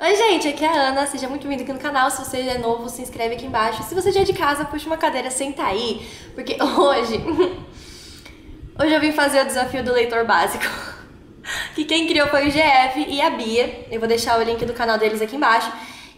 Oi gente, aqui é a Ana, seja muito bem-vindo aqui no canal, se você é novo, se inscreve aqui embaixo, se você já é de casa, puxa uma cadeira, senta aí, porque hoje, hoje eu vim fazer o desafio do leitor básico, que quem criou foi o GF e a Bia, eu vou deixar o link do canal deles aqui embaixo,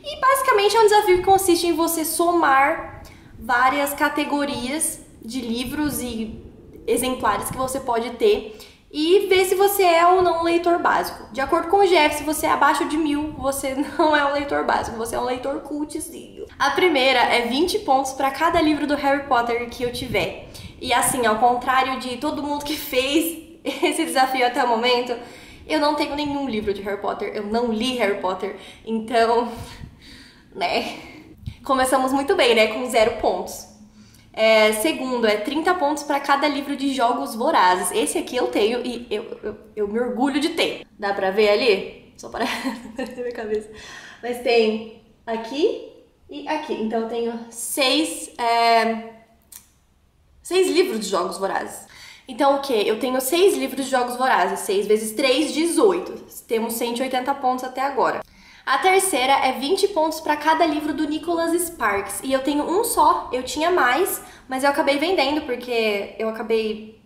e basicamente é um desafio que consiste em você somar várias categorias de livros e exemplares que você pode ter e ver se você é ou não um leitor básico. De acordo com o GF, se você é abaixo de mil, você não é um leitor básico, você é um leitor cultzinho. A primeira é 20 pontos para cada livro do Harry Potter que eu tiver. E assim, ao contrário de todo mundo que fez esse desafio até o momento, eu não tenho nenhum livro de Harry Potter, eu não li Harry Potter, então, né? Começamos muito bem, né? Com zero pontos. É, segundo, é 30 pontos para cada livro de jogos vorazes. Esse aqui eu tenho e eu, eu, eu me orgulho de ter. Dá pra ver ali? Só para na minha cabeça. Mas tem aqui e aqui. Então eu tenho seis, é, seis livros de jogos vorazes. Então o que? Eu tenho seis livros de jogos vorazes. 6 vezes 3, 18. Temos 180 pontos até agora. A terceira é 20 pontos para cada livro do Nicholas Sparks. E eu tenho um só, eu tinha mais, mas eu acabei vendendo porque eu acabei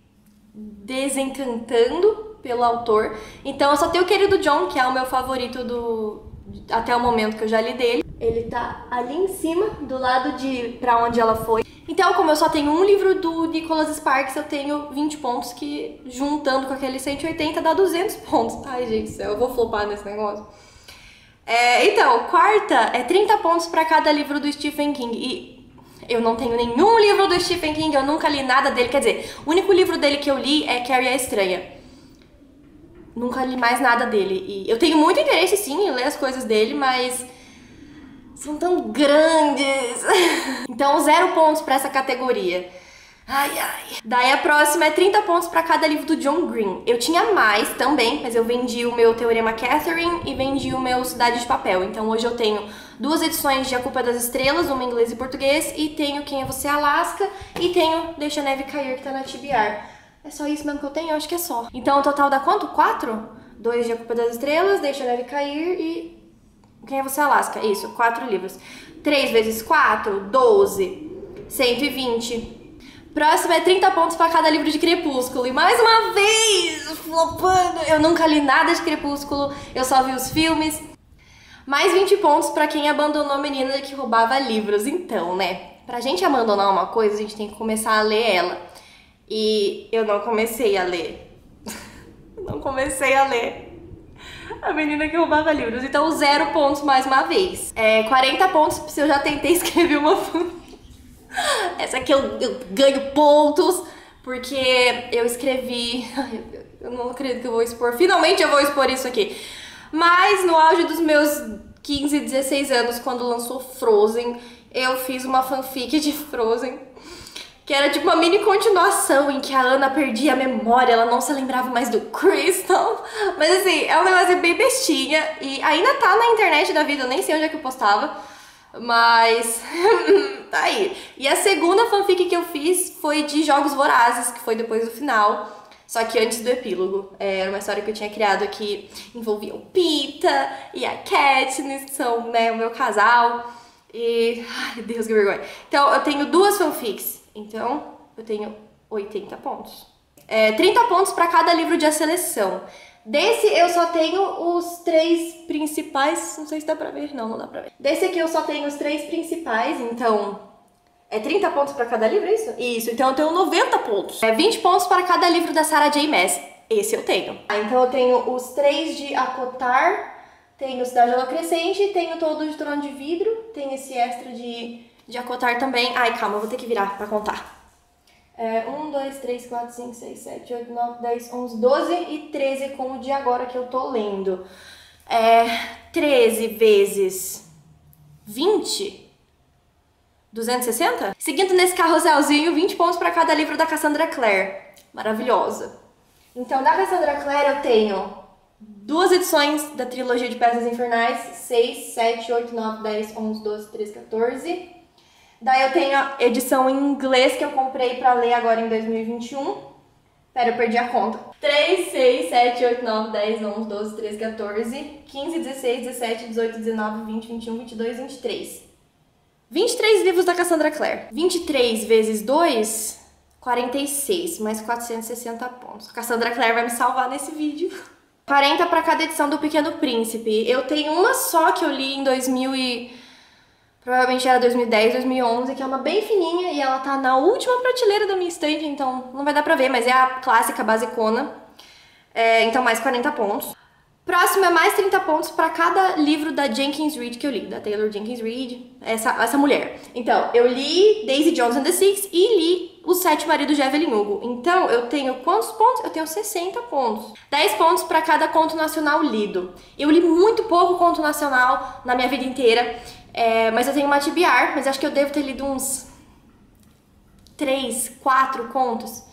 desencantando pelo autor. Então eu só tenho o querido John, que é o meu favorito do até o momento que eu já li dele. Ele tá ali em cima, do lado de para onde ela foi. Então, como eu só tenho um livro do Nicholas Sparks, eu tenho 20 pontos que juntando com aquele 180 dá 200 pontos. Ai, gente, eu vou flopar nesse negócio. É, então, quarta é 30 pontos para cada livro do Stephen King. E eu não tenho nenhum livro do Stephen King, eu nunca li nada dele. Quer dizer, o único livro dele que eu li é Carrie a Estranha. Nunca li mais nada dele. E eu tenho muito interesse, sim, em ler as coisas dele, mas são tão grandes. então, zero pontos para essa categoria. Ai, ai. Daí a próxima é 30 pontos para cada livro do John Green. Eu tinha mais também, mas eu vendi o meu Teorema Catherine e vendi o meu Cidade de Papel. Então hoje eu tenho duas edições de A Culpa das Estrelas, uma em inglês e português, e tenho Quem é Você Alaska, e tenho Deixa a Neve Cair, que tá na TBR. É só isso mesmo que eu tenho? Eu acho que é só. Então o total dá quanto? Quatro? Dois de A Culpa das Estrelas, Deixa a Neve Cair e Quem é Você Alaska. Isso, quatro livros. Três vezes quatro, doze. 120. Próximo é 30 pontos para cada livro de Crepúsculo. E mais uma vez, flopando. Eu nunca li nada de Crepúsculo, eu só vi os filmes. Mais 20 pontos para quem abandonou a menina que roubava livros. Então, né? Pra gente abandonar uma coisa, a gente tem que começar a ler ela. E eu não comecei a ler. não comecei a ler. A menina que roubava livros. Então, zero pontos mais uma vez. É, 40 pontos se eu já tentei escrever uma essa aqui eu, eu ganho pontos, porque eu escrevi. Eu não acredito que eu vou expor. Finalmente eu vou expor isso aqui. Mas no auge dos meus 15, 16 anos, quando lançou Frozen, eu fiz uma fanfic de Frozen. Que era tipo uma mini continuação em que a Ana perdia a memória, ela não se lembrava mais do Crystal. Mas assim, é um negócio bem bestinha. E ainda tá na internet da vida, eu nem sei onde é que eu postava. Mas tá aí. E a segunda fanfic que eu fiz foi de Jogos Vorazes, que foi depois do final. Só que antes do epílogo. É, era uma história que eu tinha criado que envolvia o Pita e a Katniss, que são né, o meu casal. E. Ai, Deus, que vergonha. Então, eu tenho duas fanfics. Então, eu tenho 80 pontos. É, 30 pontos para cada livro de A Seleção. Desse eu só tenho os três principais. Não sei se dá pra ver. Não, não dá pra ver. Desse aqui eu só tenho os três principais, então. É 30 pontos para cada livro, é isso? Isso, então eu tenho 90 pontos. É 20 pontos para cada livro da Sarah J. Maas. Esse eu tenho. Ah, então eu tenho os três de Acotar, tenho Cidade Crescente, tenho todo de Trono de Vidro, tem esse extra de, de Acotar também. Ai, calma, eu vou ter que virar para contar. É, 1, 2, 3, 4, 5, 6, 7, 8, 9, 10, 11, 12 e 13 com o de agora que eu tô lendo. É, 13 vezes 20? 260? Seguindo nesse carrosselzinho, 20 pontos para cada livro da Cassandra Clare. Maravilhosa. Então, da Cassandra Clare eu tenho duas edições da trilogia de Peças Infernais, 6, 7, 8, 9, 10, 11, 12, 13, 14. Daí eu tenho a edição em inglês que eu comprei para ler agora em 2021. Pera, eu perdi a conta. 3, 6, 7, 8, 9, 10, 11, 12, 13, 14, 15, 16, 17, 18, 19, 20, 21, 22, 23. 23 livros da Cassandra Clare. 23 vezes 2, 46, mais 460 pontos. A Cassandra Clare vai me salvar nesse vídeo. 40 para cada edição do Pequeno Príncipe. Eu tenho uma só que eu li em 2000 e... Provavelmente era 2010, 2011, que é uma bem fininha e ela tá na última prateleira da minha estante, então não vai dar pra ver, mas é a clássica basicona. É, então mais 40 pontos. Próximo é mais 30 pontos para cada livro da Jenkins Reid que eu li, da Taylor Jenkins Reid, essa, essa mulher. Então, eu li Daisy Jones and the Six e li Os Sete Maridos de Evelyn Hugo. Então, eu tenho quantos pontos? Eu tenho 60 pontos. 10 pontos para cada conto nacional lido. Eu li muito pouco conto nacional na minha vida inteira. É, mas eu tenho uma TBR, mas acho que eu devo ter lido uns 3, 4 contos.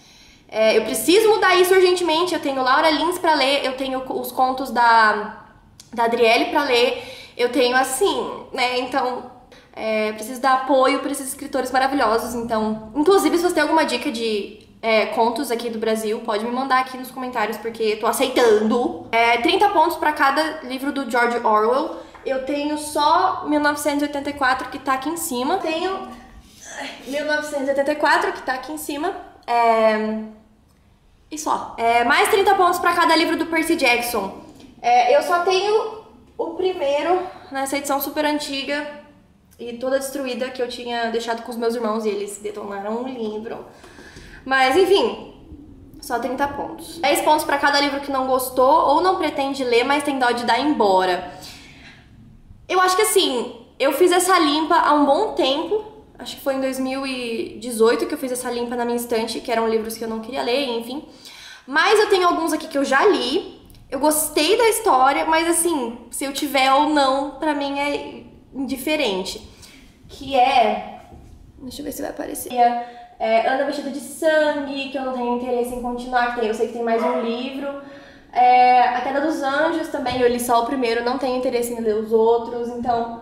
É, eu preciso mudar isso urgentemente. Eu tenho Laura Lins para ler, eu tenho os contos da, da Adriele para ler, eu tenho assim, né? Então, é, preciso dar apoio para esses escritores maravilhosos. Então, inclusive, se você tem alguma dica de é, contos aqui do Brasil, pode me mandar aqui nos comentários, porque eu tô aceitando. É, 30 pontos para cada livro do George Orwell. Eu tenho só 1984 que tá aqui em cima. Tenho 1984 que tá aqui em cima. É... E só. É, mais 30 pontos para cada livro do Percy Jackson. É, eu só tenho o primeiro nessa edição super antiga e toda destruída que eu tinha deixado com os meus irmãos e eles detonaram um livro. Mas enfim, só 30 pontos. 10 pontos para cada livro que não gostou ou não pretende ler, mas tem dó de dar embora. Eu acho que assim, eu fiz essa limpa há um bom tempo. Acho que foi em 2018 que eu fiz essa limpa na minha estante, que eram livros que eu não queria ler, enfim. Mas eu tenho alguns aqui que eu já li. Eu gostei da história, mas assim, se eu tiver ou não, pra mim é indiferente. Que é. Deixa eu ver se vai aparecer. É, é Ana Vestida de Sangue, que eu não tenho interesse em continuar, que tem, eu sei que tem mais um livro. É, a Queda dos Anjos também, eu li só o primeiro, não tenho interesse em ler os outros, então.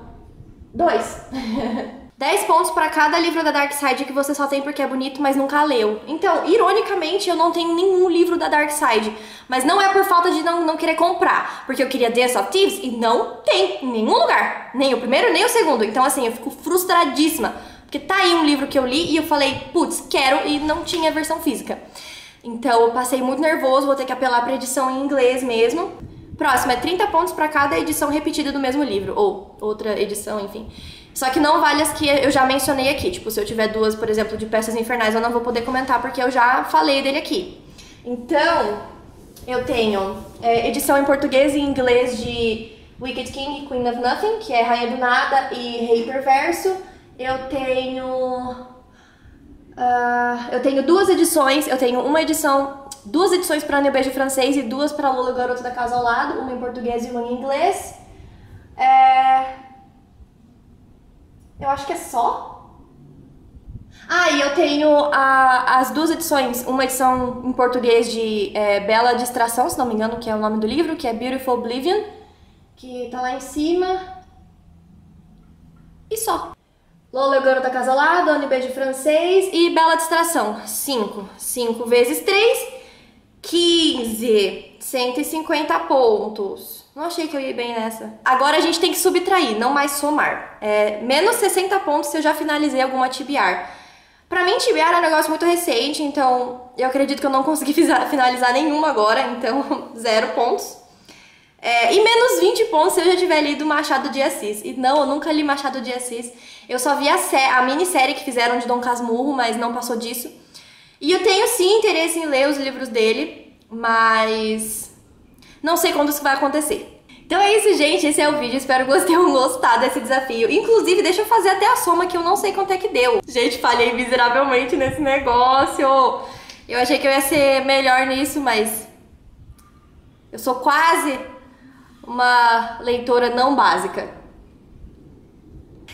Dois. 10 pontos para cada livro da Dark Side que você só tem porque é bonito, mas nunca leu. Então, ironicamente, eu não tenho nenhum livro da Dark Side. Mas não é por falta de não, não querer comprar. Porque eu queria Death of Thieves e não tem em nenhum lugar. Nem o primeiro, nem o segundo. Então, assim, eu fico frustradíssima. Porque tá aí um livro que eu li e eu falei, putz, quero e não tinha versão física. Então eu passei muito nervoso, vou ter que apelar para edição em inglês mesmo. Próximo é 30 pontos para cada edição repetida do mesmo livro, ou outra edição, enfim. Só que não vale as que eu já mencionei aqui. Tipo, se eu tiver duas, por exemplo, de peças infernais, eu não vou poder comentar porque eu já falei dele aqui. Então, eu tenho é, edição em português e inglês de Wicked King e Queen of Nothing, que é Rainha do Nada e Rei Perverso. Eu tenho Uh, eu tenho duas edições, eu tenho uma edição, duas edições para Anne Beijo Francês e duas para Lula Garoto da Casa ao Lado, uma em português e uma em inglês. É... Eu acho que é só. Ah, e eu tenho a, as duas edições, uma edição em português de é, Bela Distração, se não me engano, que é o nome do livro, que é Beautiful Oblivion, que tá lá em cima. E só. Lola Garota Acasalado, Anne Beijo Francês e Bela Distração. 5. 5 vezes 3, 15. 150 pontos. Não achei que eu ia bem nessa. Agora a gente tem que subtrair, não mais somar. É, menos 60 pontos se eu já finalizei alguma tibiar. Pra mim, tibiar é um negócio muito recente, então eu acredito que eu não consegui finalizar nenhuma agora, então zero pontos. É, e menos 20 pontos se eu já tiver lido Machado de Assis. E não, eu nunca li Machado de Assis. Eu só vi a, a minissérie que fizeram de Dom Casmurro, mas não passou disso. E eu tenho sim interesse em ler os livros dele, mas não sei quando isso vai acontecer. Então é isso, gente. Esse é o vídeo. Espero que vocês tenham gostado desse desafio. Inclusive, deixa eu fazer até a soma que eu não sei quanto é que deu. Gente, falhei miseravelmente nesse negócio. Eu achei que eu ia ser melhor nisso, mas eu sou quase uma leitora não básica.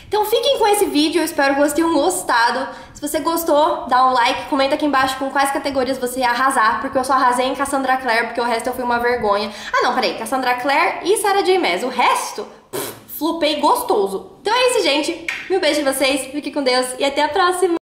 Então fiquem com esse vídeo, eu espero que vocês tenham gostado. Se você gostou, dá um like, comenta aqui embaixo com quais categorias você ia arrasar, porque eu só arrasei em Cassandra Clare, porque o resto eu fui uma vergonha. Ah não, peraí, Cassandra Clare e Sarah J Maas, o resto, pff, gostoso. Então é isso, gente. Mil beijo em vocês, fique com Deus e até a próxima!